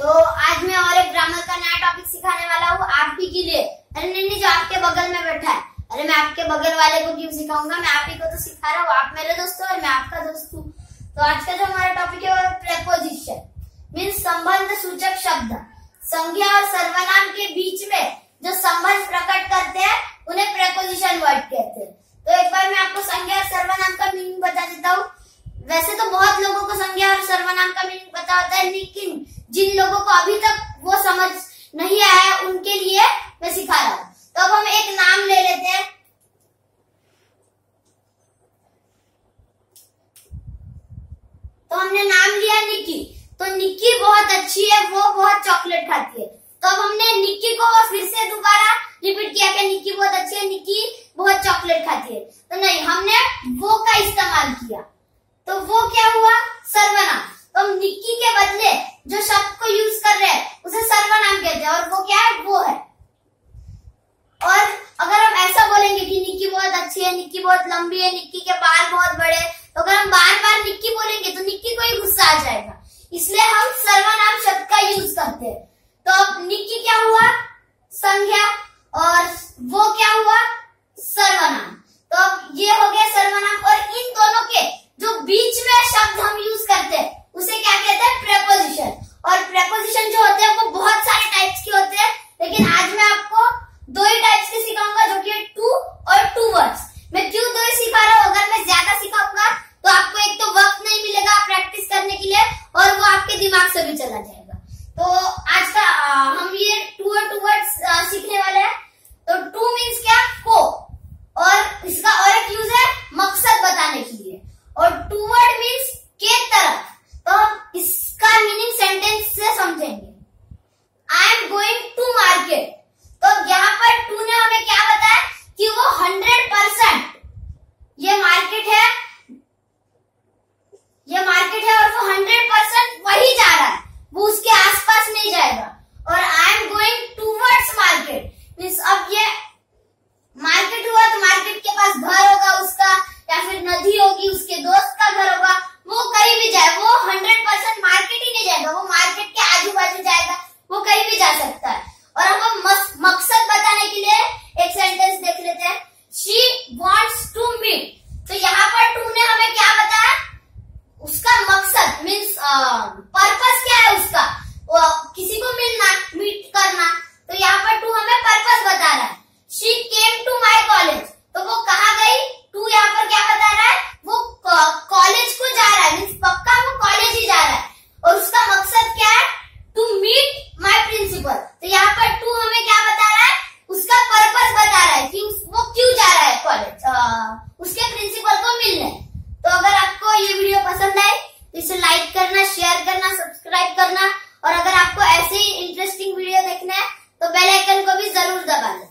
तो आज मैं और एक ग्रामर का नया टॉपिक सिखाने वाला हूँ, आप ही के लिए। अरे नहीं जो आपके बगल में बैठा है। अरे मैं आपके बगल वाले को क्यों सिखाऊँगा? मैं आप ही को तो सिखा रहा हूँ, आप मेरे दोस्त हो और मैं आपका दोस्त हूँ। तो आज का जो हमारा टॉपिक है वो प्रेपोजिशन मीन्स संबंध सूचक शब्द। संज्ञा और सर्वनाम के बीच में जो संबंध प्रकट करते हैं, उन्हें प्रेपोजिशन वर्ड कहते हैं। तो एक बार मैं आपको संज्ञा और सर्वनाम का मीनिंग बता देता हूँ। वैसे तो बहुत लोगों को संज्ञा और सर्वनाम का मीनिंग पता होता है, लेकिन जिन लोगों को अभी तक वो समझ नहीं आया है, उनके लिए मैं सिखा रहा हूँ। तो अब हम एक नाम ले लेते हैं। तो हमने नाम लिया निक्की। तो निक्की बहुत अच्छी है, वो बहुत चॉकलेट खाती है। तो अब हमने निक्की को फिर से दोबारा रिपीट किया कि निक्की बहुत अच्छी है, निक्की बहुत चॉकलेट खाती है। तो नहीं, हमने वो का इस्तेमाल किया। तो वो क्या हुआ? सर्वनाम। तो हम निक्की के बदले जो शब्द को यूज़ कर रहे हैं, उसे सर्वनाम कहते हैं, और वो क्या है? वो है। और अगर हम ऐसा बोलेंगे कि निक्की बहुत अच्छी है, निक्की बहुत लंबी है, निक्की के बाल बहुत बड़े तो अगर हम बार बार निक्की बोलेंगे तो निक्की को ही गुस्सा आ जाएगा। इसलिए हम सर्वनाम शब्द का यूज़ करते हैं। तो अब निक्की क्या हुआ? संज्ञा और वो क्या हुआ सर्वनाम तो अब ये हो गया सर्वनाम और इन दोनों के जो बीच में शब्द हम यूज़ करते हैं उसे क्या कहते हैं प्रेपोजिशन और प्रेपोजिशन जो होते हैं वो बहुत सारे टाइप्स के होते हैं लेकिन आज मैं आपको दो ही टाइप्स के सिखाऊँगा जो कि टू और टू वर्ड्स मैं क्यों दो ही सिखा रहा हूँ अगर मैं ज़्यादा सिखाऊँगा तो आपको एक तो वक्त नहीं मिलेगा प्रैक्टिस करने के लिए और वो आपके दिमाग से भी चला जाएगा तो आज का हम ये टू और टू वर्ड्स सीखने वाले हैं तो टू मीन्स क्या को और इसका और एक यूज़ है मकसद बताने के लिए और टू वर्ड मीन्स के तरफ़ तो इसका मीनिंग सेंटेंस से समझेंगे I am going to market तो यहाँ पर टू ने हमें क्या बताया कि वो हंड्रेड परसेंट ये मार्केट है ये मार्केट है और वो हंड्रेड परसेंट वही जा रहा है वो उसके आसपास नहीं जाएगा और I am going towards market means अब ये मार्केट हुआ तो मार्केट के पास घर होगा उसका, या फिर नदी होगी, उसके दोस्त का घर होगा, वो कहीं भी जाए, वो हंड्रेड परसेंट मार्केट ही नहीं जाएगा, वो मार्केट के आजू बाजू जाएगा, वो कहीं भी जा सकता है और अब हम मकसद बताने के लिए एक सेंटेंस देख लेते हैं शी वॉन्ट्स टू मीट तो यहाँ पर टू ने हमें क्या बताया उसका मकसद मीन्स पर्पस क्या है उसका वो किसी को मिलना मीट करना तो यहाँ पर टू हमें पर्पस बता रहा है she came to my college तो वो कहा गई टू यहाँ पर क्या बता रहा है वो कॉलेज को जा रहा है मीन्स पक्का वो कॉलेज ही जा रहा है और उसका मकसद क्या है टू मीट माई प्रिंसिपल तो यहाँ पर टू हमें क्या बता रहा है उसका पर्पस बता रहा है कि वो क्यों जा रहा है कॉलेज उसके प्रिंसिपल को मिलने तो अगर आपको ये वीडियो पसंद आए तो इसे लाइक करना शेयर करना सब्सक्राइब करना और अगर आपको ऐसे ही इंटरेस्टिंग वीडियो देखना है तो बेल आइकन को भी ज़रूर दबा